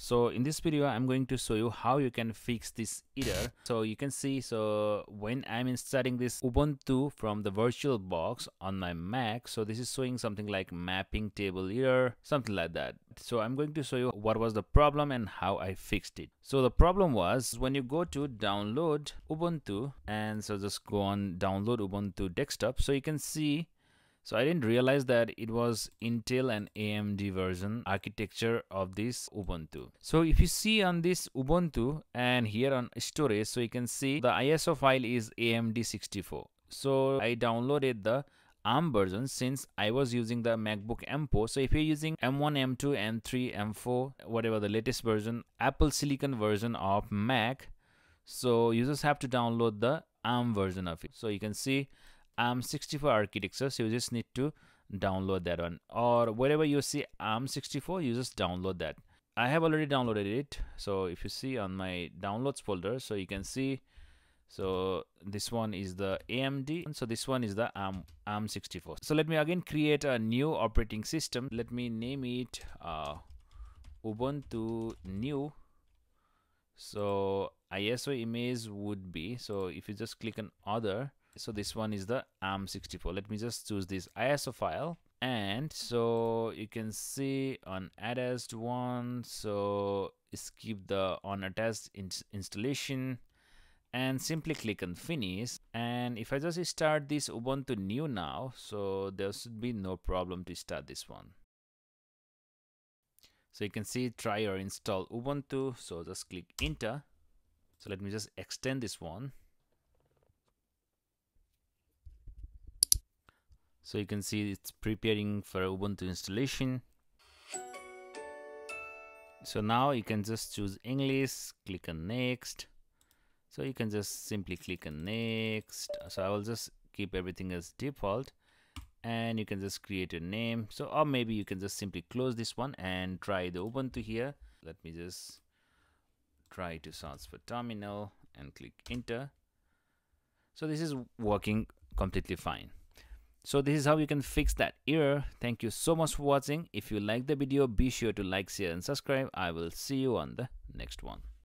so in this video i'm going to show you how you can fix this error so you can see so when i'm installing this ubuntu from the virtual box on my mac so this is showing something like mapping table error something like that. So i'm going to show you what was the problem and how i fixed it. So the problem was when you go to download ubuntu and so just go on download ubuntu desktop. So you can see so I didn't realize that it was Intel and AMD version architecture of this Ubuntu. So if you see on this Ubuntu and here on storage, so you can see the ISO file is AMD64. So I downloaded the ARM version since I was using the MacBook M4. So if you're using M1, M2, M3, M4, whatever the latest version, Apple Silicon version of Mac, so you just have to download the ARM version of it. So you can see ARM64 architecture so you just need to download that one. Or wherever you see ARM64 you just download that. I have already downloaded it. So if you see on my downloads folder so you can see so this one is the AMD and so this one is the ARM ARM64 so let me again create a new operating system. Let me name it uh, Ubuntu new. So ISO image would be so if you just click on other so this one is the ARM64 let me just choose this ISO file. And so you can see unattended one. So skip the unattended in installation and simply click on finish. And if I just start this Ubuntu new now so there should be no problem to start this one. So you can see try or install Ubuntu. So just click enter. So let me just extend this one so you can see it's preparing for Ubuntu installation. So now you can just choose English click on next. So you can just simply click on next. So I will just keep everything as default and you can just create a name. So or maybe you can just simply close this one and try the Ubuntu here. Let me just try to search for terminal and click enter. So this is working completely fine so this is how you can fix that error. Thank you so much for watching. If you like the video, be sure to like, share and subscribe. I will see you on the next one.